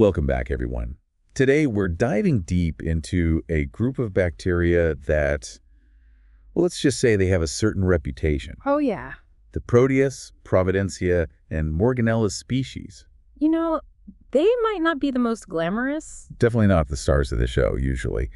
Welcome back, everyone. Today, we're diving deep into a group of bacteria that, well, let's just say they have a certain reputation. Oh, yeah. The Proteus, Providencia, and Morganella species. You know, they might not be the most glamorous, Definitely not the stars of the show, usually.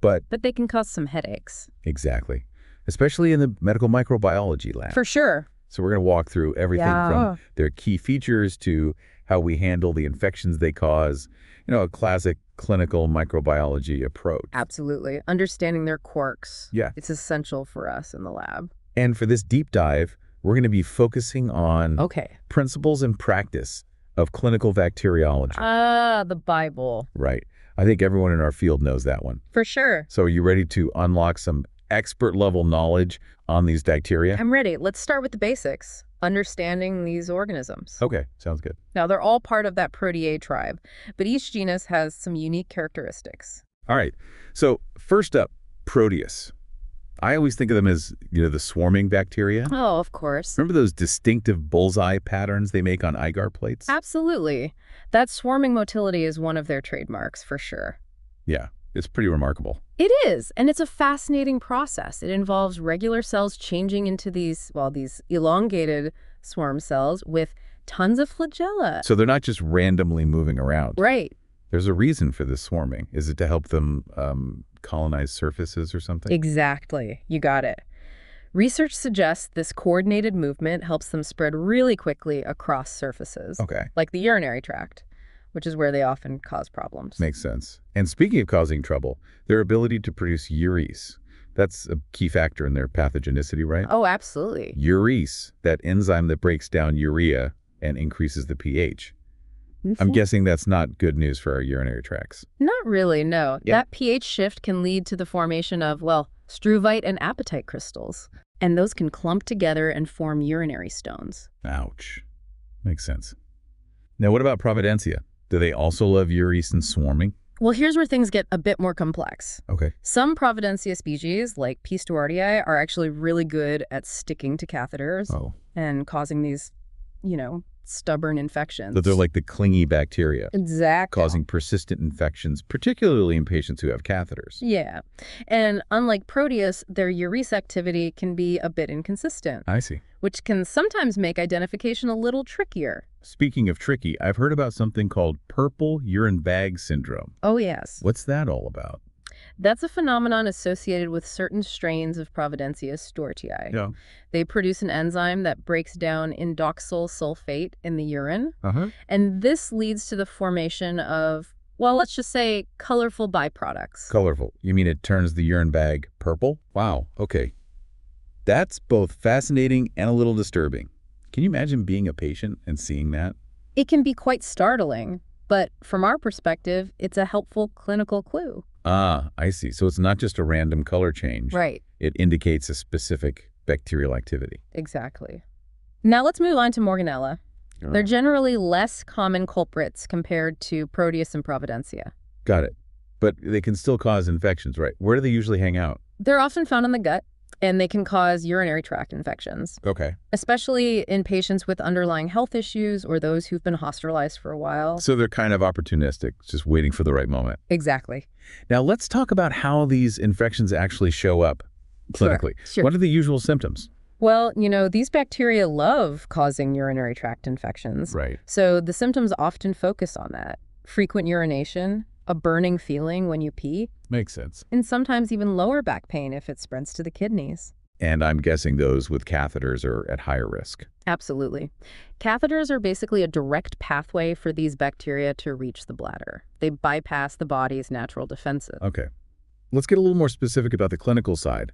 But but they can cause some headaches. exactly. Especially in the medical microbiology lab. For sure. So we're going to walk through everything Yeah. from their key features to how we handle the infections they cause. You know, a classic clinical microbiology approach. Absolutely. Understanding their quirks. Yeah. It's essential for us in the lab. And for this deep dive, we're going to be focusing on Okay. principles and practice of clinical bacteriology. Ah, the Bible. right. I think everyone in our field knows that one. For sure. So are you ready to unlock some expert level knowledge on these bacteria? I'm ready. Let's start with the basics. Understanding these organisms. Okay, sounds good. Now, they're all part of that Proteae tribe, but each genus has some unique characteristics. All right. So first up, Proteus. I always think of them as, you know, the swarming bacteria. Oh, of course. Remember those distinctive bullseye patterns they make on agar plates? Absolutely. That swarming motility is one of their trademarks, for sure. Yeah, it's pretty remarkable. It is, and it's a fascinating process. It involves regular cells changing into these, well, these elongated swarm cells with tons of flagella. So they're not just randomly moving around. Right. There's a reason for this swarming. Is it to help them um, colonize surfaces or something? Exactly. You got it. Research suggests this coordinated movement helps them spread really quickly across surfaces, okay, like the urinary tract, which is where they often cause problems. makes sense. And speaking of causing trouble, their ability to produce urease. That's a key factor in their pathogenicity, right? Oh, absolutely. Urease, that enzyme that breaks down urea and increases the pH. I'm Mhm. guessing that's not good news for our urinary tracts. Not really, no. Yeah. That pH shift can lead to the formation of, well, struvite and apatite crystals. And those can clump together and form urinary stones. Ouch. Makes sense. Now, what about Providencia? Do they also love urease and swarming? Well, here's where things get a bit more complex. Okay. Some Providencia species, like P. stuartii, are actually really good at sticking to catheters Oh. and causing these, you know, stubborn infections. So they're like the clingy bacteria, exactly. causing persistent infections, particularly in patients who have catheters. Yeah. And unlike Proteus, their urease activity can be a bit inconsistent, I see. which can sometimes make identification a little trickier. Speaking of tricky, I've heard about something called purple urine bag syndrome. Oh, yes. What's that all about? That's a phenomenon associated with certain strains of Providencia stuartii. Yeah. They produce an enzyme that breaks down indoxyl sulfate in the urine, Uh-huh. and this leads to the formation of, well, let's just say colorful byproducts. Colorful. You mean it turns the urine bag purple? Wow. Okay. That's both fascinating and a little disturbing. Can you imagine being a patient and seeing that? It can be quite startling, but from our perspective, it's a helpful clinical clue. Ah, I see. So it's not just a random color change. Right. It indicates a specific bacterial activity. Exactly. Now let's move on to Morganella. They're generally less common culprits compared to Proteus and Providencia. Got it. But they can still cause infections, right? Where do they usually hang out? They're often found in the gut, and they can cause urinary tract infections, Okay. especially in patients with underlying health issues or those who've been hospitalized for a while. So they're kind of opportunistic, just waiting for the right moment. Exactly. Now let's talk about how these infections actually show up clinically. Sure, sure. What are the usual symptoms? Well, you know, these bacteria love causing urinary tract infections. Right. So the symptoms often focus on that. Frequent urination, a burning feeling when you pee, Makes sense. and sometimes even lower back pain if it spreads to the kidneys. And I'm guessing those with catheters are at higher risk. Absolutely. Catheters are basically a direct pathway for these bacteria to reach the bladder. They bypass the body's natural defenses. Okay. Let's get a little more specific about the clinical side.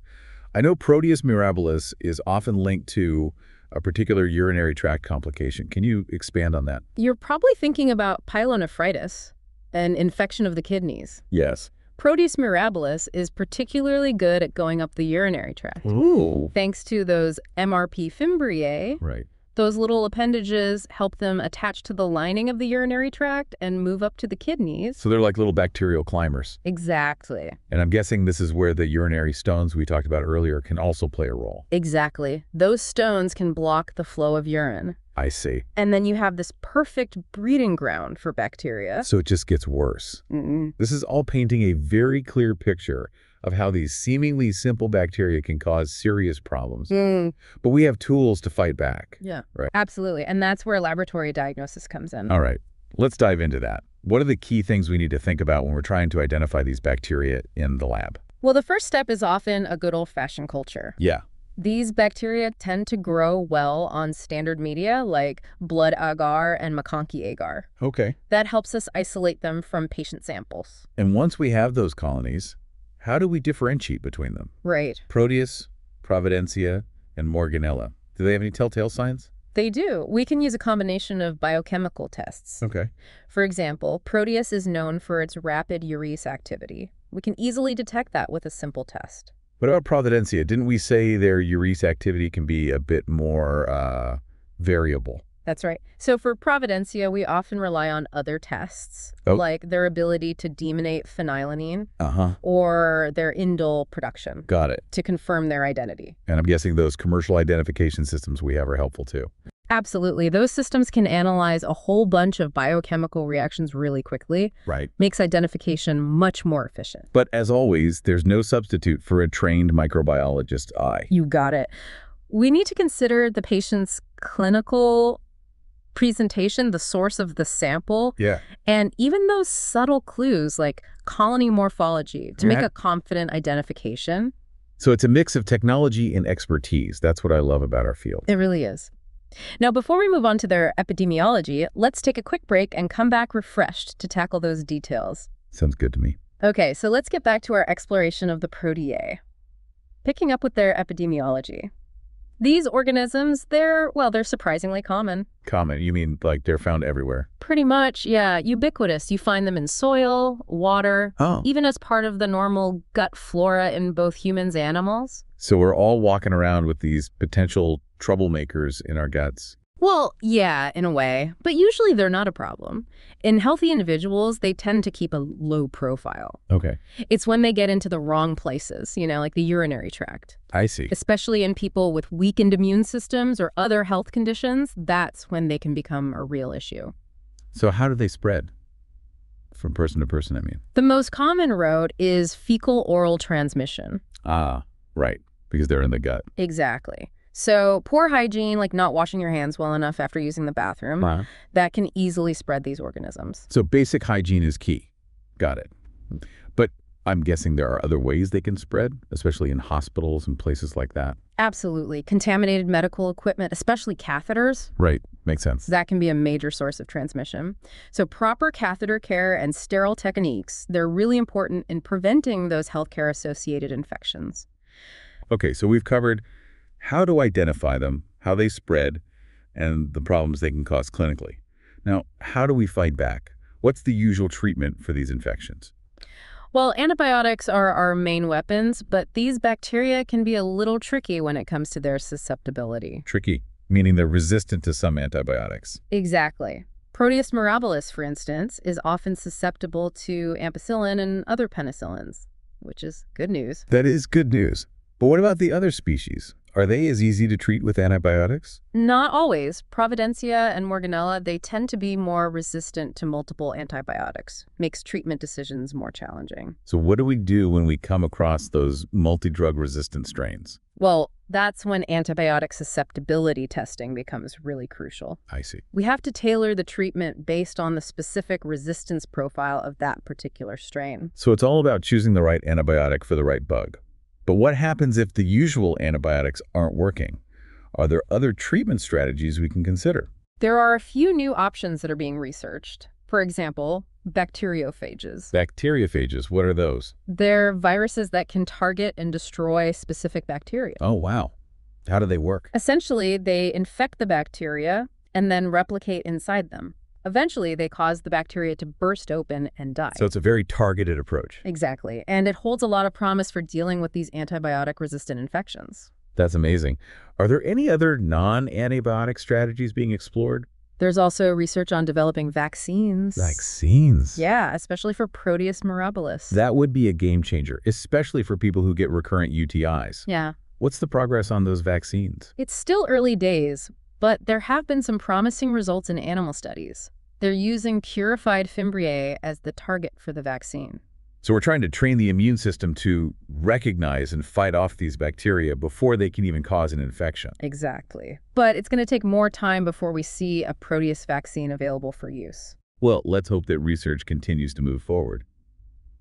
I know Proteus mirabilis is often linked to a particular urinary tract complication. Can you expand on that? You're probably thinking about pyelonephritis, an infection of the kidneys. Yes. Proteus mirabilis is particularly good at going up the urinary tract. Ooh. Thanks to those MRP fimbriae, Right. Those little appendages help them attach to the lining of the urinary tract and move up to the kidneys. So they're like little bacterial climbers. Exactly. And I'm guessing this is where the urinary stones we talked about earlier can also play a role. Exactly. Those stones can block the flow of urine. I see. And then you have this perfect breeding ground for bacteria. So it just gets worse. Mm-mm. This is all painting a very clear picture of how these seemingly simple bacteria can cause serious problems. Mm, But we have tools to fight back. yeah. Right. Absolutely. And that's where laboratory diagnosis comes in. All right, let's dive into that. What are the key things we need to think about when we're trying to identify these bacteria in the lab? Well, the first step is often a good old-fashioned culture. Yeah. These bacteria tend to grow well on standard media like blood agar and MacConkey agar. Okay. That helps us isolate them from patient samples. And once we have those colonies, how do we differentiate between them? Right. Proteus, Providencia, and Morganella. Do they have any telltale signs? They do. We can use a combination of biochemical tests. Okay. For example, Proteus is known for its rapid urease activity. We can easily detect that with a simple test. What about Providencia? Didn't we say their urease activity can be a bit more uh, variable? That's right. So for Providencia, we often rely on other tests, Oh. like their ability to deaminate phenylalanine Uh-huh. or their indole production Got it. to confirm their identity. And I'm guessing those commercial identification systems we have are helpful too. Absolutely. Those systems can analyze a whole bunch of biochemical reactions really quickly, Right. makes identification much more efficient. But as always, there's no substitute for a trained microbiologist eye. You got it. We need to consider the patient's clinical presentation, the source of the sample, Yeah. and even those subtle clues like colony morphology to make Yeah. a confident identification. So it's a mix of technology and expertise. That's what I love about our field. It really is. Now, before we move on to their epidemiology, let's take a quick break and come back refreshed to tackle those details. Sounds good to me. Okay, so let's get back to our exploration of the proteae. Picking up with their epidemiology. These organisms, they're, well, they're surprisingly common. Common. You mean like they're found everywhere? Pretty much, yeah, ubiquitous. You find them in soil, water, Oh. even as part of the normal gut flora in both humans and animals. So we're all walking around with these potential troublemakers in our guts. Well, yeah, in a way, but usually they're not a problem. In healthy individuals, they tend to keep a low profile. Okay. It's when they get into the wrong places, you know, like the urinary tract. I see. Especially in people with weakened immune systems or other health conditions, that's when they can become a real issue. So how do they spread? From person to person, I mean. The most common route is fecal oral transmission. Ah, right. Because they're in the gut. Exactly. So, poor hygiene, like not washing your hands well enough after using the bathroom, that can easily spread these organisms. So basic hygiene is key. Got it. But I'm guessing there are other ways they can spread, especially in hospitals and places like that. Absolutely. Contaminated medical equipment, especially catheters, Right. Makes sense. that can be a major source of transmission. So, proper catheter care and sterile techniques, they're really important in preventing those healthcare associated infections. Okay, so we've covered how to identify them, how they spread, and the problems they can cause clinically. Now, how do we fight back? What's the usual treatment for these infections? Well, antibiotics are our main weapons, but these bacteria can be a little tricky when it comes to their susceptibility. Tricky, meaning they're resistant to some antibiotics. Exactly. Proteus mirabilis, for instance, is often susceptible to ampicillin and other penicillins, which is good news. That is good news. But what about the other species? Are they as easy to treat with antibiotics? Not always. Providencia and Morganella, they tend to be more resistant to multiple antibiotics. Makes treatment decisions more challenging. So what do we do when we come across those multi-drug resistant strains? Well, that's when antibiotic susceptibility testing becomes really crucial. I see. We have to tailor the treatment based on the specific resistance profile of that particular strain. So it's all about choosing the right antibiotic for the right bug. But what happens if the usual antibiotics aren't working? Are there other treatment strategies we can consider? There are a few new options that are being researched. For example, bacteriophages. Bacteriophages, what are those? They're viruses that can target and destroy specific bacteria. Oh, wow. How do they work? Essentially, they infect the bacteria and then replicate inside them. Eventually, they cause the bacteria to burst open and die. So it's a very targeted approach. exactly. And it holds a lot of promise for dealing with these antibiotic-resistant infections. That's amazing. Are there any other non-antibiotic strategies being explored? There's also research on developing vaccines. Vaccines? Yeah, especially for Proteus mirabilis. That would be a game changer, especially for people who get recurrent UTIs. yeah. What's the progress on those vaccines? It's still early days, but there have been some promising results in animal studies. They're using purified Fimbriae as the target for the vaccine. So we're trying to train the immune system to recognize and fight off these bacteria before they can even cause an infection. Exactly. But it's going to take more time before we see a Proteus vaccine available for use. Well, let's hope that research continues to move forward.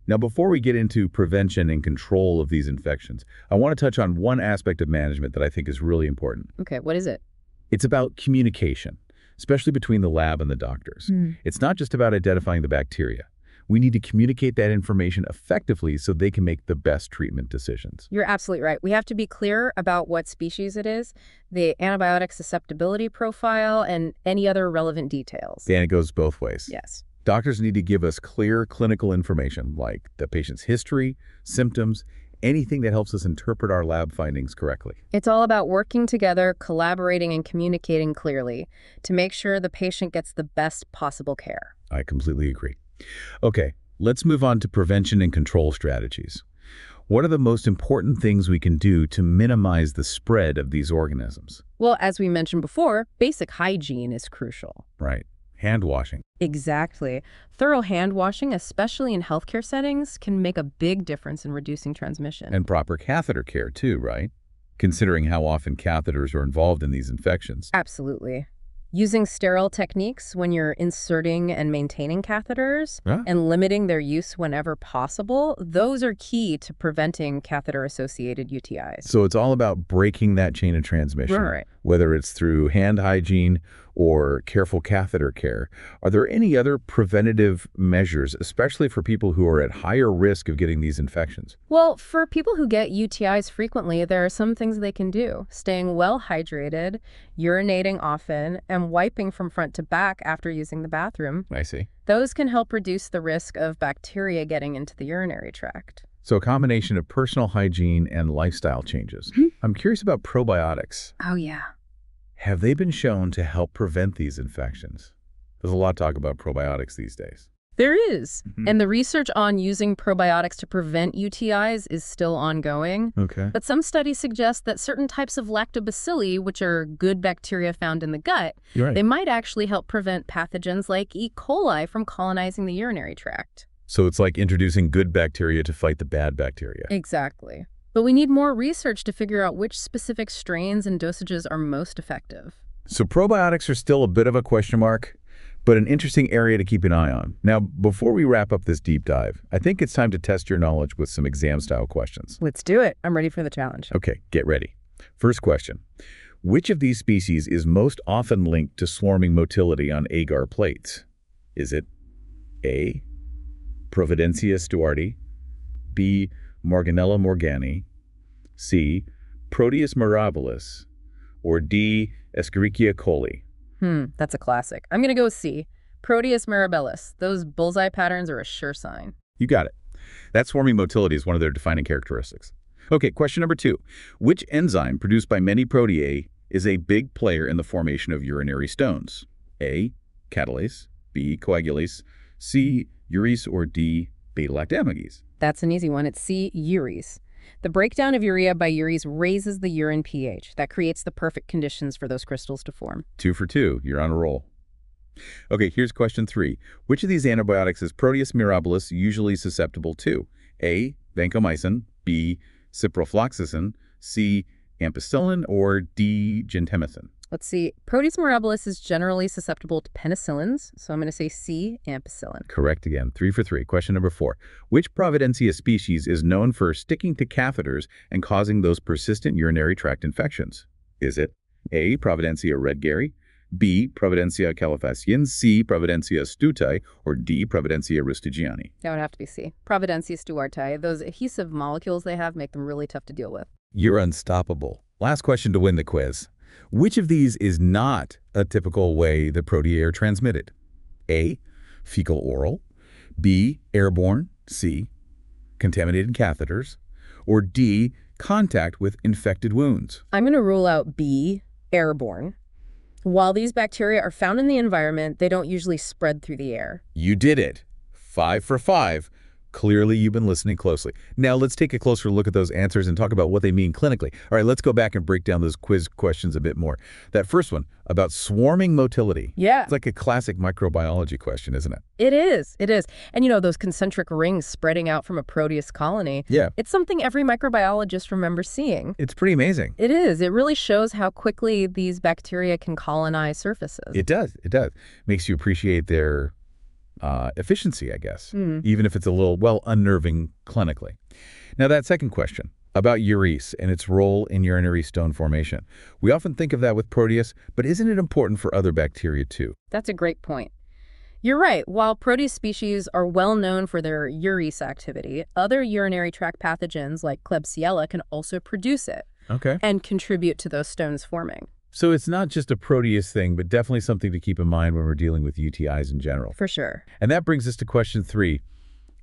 Now, before we get into prevention and control of these infections, I want to touch on one aspect of management that I think is really important. Okay, what is it? It's about communication, especially between the lab and the doctors. Hmm. It's not just about identifying the bacteria. We need to communicate that information effectively so they can make the best treatment decisions. You're absolutely right. We have to be clear about what species it is, the antibiotic susceptibility profile, and any other relevant details. And it goes both ways. Yes. Doctors need to give us clear clinical information like the patient's history, symptoms, anything that helps us interpret our lab findings correctly. It's all about working together, collaborating, and communicating clearly to make sure the patient gets the best possible care. I completely agree. Okay, let's move on to prevention and control strategies. What are the most important things we can do to minimize the spread of these organisms? Well, as we mentioned before, basic hygiene is crucial. Right. Hand washing. Exactly. Thorough hand washing, especially in healthcare settings, can make a big difference in reducing transmission. And proper catheter care too, right? Considering how often catheters are involved in these infections. Absolutely. Using sterile techniques when you're inserting and maintaining catheters Yeah. and limiting their use whenever possible, those are key to preventing catheter-associated UTIs. So it's all about breaking that chain of transmission, Right. Whether it's through hand hygiene or careful catheter care. Are there any other preventative measures, especially for people who are at higher risk of getting these infections? Well, for people who get UTIs frequently, there are some things they can do. Staying well hydrated, urinating often, and wiping from front to back after using the bathroom. I see. Those can help reduce the risk of bacteria getting into the urinary tract. So a combination of personal hygiene and lifestyle changes. I'm curious about probiotics. Oh, yeah. Have they been shown to help prevent these infections? There's a lot of talk about probiotics these days. There is. Mhm. And the research on using probiotics to prevent UTIs is still ongoing. Okay. But some studies suggest that certain types of lactobacilli, which are good bacteria found in the gut, right. they might actually help prevent pathogens like E. coli from colonizing the urinary tract. So it's like introducing good bacteria to fight the bad bacteria. Exactly. But we need more research to figure out which specific strains and dosages are most effective. So probiotics are still a bit of a question mark, but an interesting area to keep an eye on. Now, before we wrap up this deep dive, I think it's time to test your knowledge with some exam-style questions. Let's do it. I'm ready for the challenge. Okay, get ready. First question. Which of these species is most often linked to swarming motility on agar plates? Is it A. Providencia stuartii, B. Morganella morganii, C. Proteus mirabilis, or D. Escherichia coli? Hmm, that's a classic. I'm going to go with C. Proteus mirabilis. Those bullseye patterns are a sure sign. You got it. That swarming motility is one of their defining characteristics. Okay, question number two. Which enzyme produced by many proteae is a big player in the formation of urinary stones? A. Catalase, B. Coagulase, C. Urease, or D. Beta-lactamidase? That's an easy one. It's C. urease. The breakdown of urea by urease raises the urine pH. That creates the perfect conditions for those crystals to form. Two for two. You're on a roll. Okay, here's question three. Which of these antibiotics is Proteus mirabilis usually susceptible to? A. Vancomycin, B. Ciprofloxacin, C. Ampicillin, or D. Gentamicin? Let's see. Proteus mirabilis is generally susceptible to penicillins, so I'm going to say C. Ampicillin. Correct again. Three for three. Question number four. Which Providencia species is known for sticking to catheters and causing those persistent urinary tract infections? Is it A. Providencia rettgeri, B. Providencia alcalifaciens, C. Providencia stuartii, or D. Providencia rustigianii? That would have to be C. Providencia stuartii. Those adhesive molecules they have make them really tough to deal with. You're unstoppable. Last question to win the quiz. Which of these is not a typical way the proteae are transmitted? A. Fecal oral. B. Airborne. C. Contaminated catheters. Or D. contact with infected wounds. I'm going to rule out B, airborne. While these bacteria are found in the environment, they don't usually spread through the air. You did it. Five for five. Clearly, you've been listening closely. Now, let's take a closer look at those answers and talk about what they mean clinically. All right, let's go back and break down those quiz questions a bit more. That first one about swarming motility. Yeah. It's like a classic microbiology question, isn't it? It is. It is. And you know, those concentric rings spreading out from a Proteus colony. Yeah. It's something every microbiologist remembers seeing. It's pretty amazing. It is. It really shows how quickly these bacteria can colonize surfaces. It does. It does. Makes you appreciate their uh, efficiency, I guess, Mm. even if it's a little, well, unnerving clinically. Now, that second question about urease and its role in urinary stone formation. We often think of that with Proteus, but isn't it important for other bacteria too? That's a great point. You're right. While Proteus species are well known for their urease activity, other urinary tract pathogens like Klebsiella can also produce it Okay. and contribute to those stones forming. So it's not just a Proteus thing, but definitely something to keep in mind when we're dealing with UTIs in general. For sure. And that brings us to question three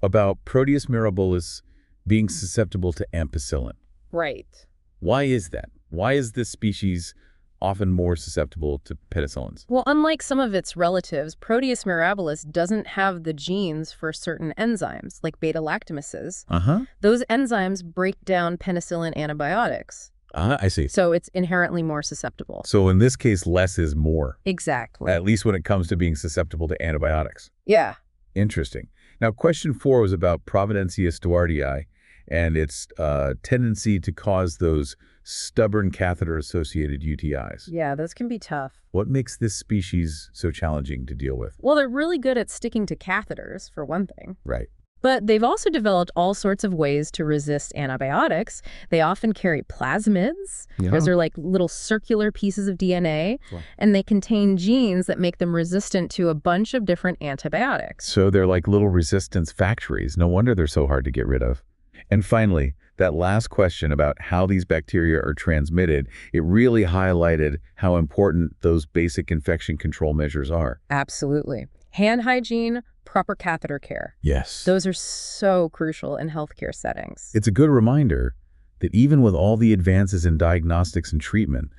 about Proteus mirabilis being susceptible to ampicillin. Right. Why is that? Why is this species often more susceptible to penicillins? Well, unlike some of its relatives, Proteus mirabilis doesn't have the genes for certain enzymes, like beta-lactamases. Uh-huh. Those enzymes break down penicillin antibiotics, Ah, I see. so it's inherently more susceptible. So in this case, less is more, Exactly. at least when it comes to being susceptible to antibiotics. yeah. Interesting. Now, question four was about Providencia stuartii and its uh, tendency to cause those stubborn catheter-associated UTIs. Yeah, those can be tough. What makes this species so challenging to deal with? Well, they're really good at sticking to catheters, for one thing. Right. But they've also developed all sorts of ways to resist antibiotics. They often carry plasmids. Those are like little circular pieces of DNA, Wow. and they contain genes that make them resistant to a bunch of different antibiotics. So they're like little resistance factories. No wonder they're so hard to get rid of. And finally, that last question about how these bacteria are transmitted, it really highlighted how important those basic infection control measures are. Absolutely. Hand hygiene, proper catheter care. Yes. Those are so crucial in healthcare settings. It's a good reminder that even with all the advances in diagnostics and treatment,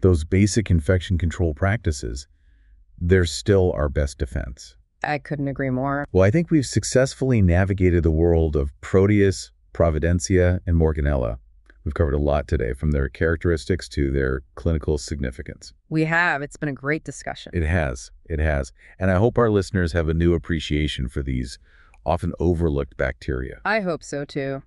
those basic infection control practices, they're still our best defense. I couldn't agree more. Well, I think we've successfully navigated the world of Proteus, Providencia, and Morganella. We've covered a lot today, from their characteristics to their clinical significance. We have. It's been a great discussion. It has. It has. And I hope our listeners have a new appreciation for these often overlooked bacteria. I hope so too.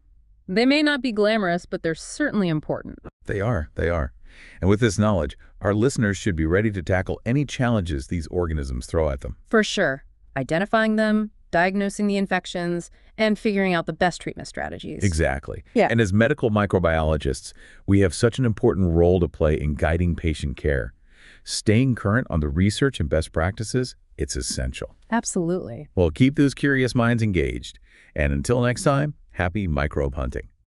They may not be glamorous, but they're certainly important. They are. They are. And with this knowledge, our listeners should be ready to tackle any challenges these organisms throw at them. For sure. Identifying them, diagnosing the infections, and figuring out the best treatment strategies. Exactly. Yeah. And as medical microbiologists, we have such an important role to play in guiding patient care. Staying current on the research and best practices, it's essential. Absolutely. Well, keep those curious minds engaged. And until next time, happy microbe hunting.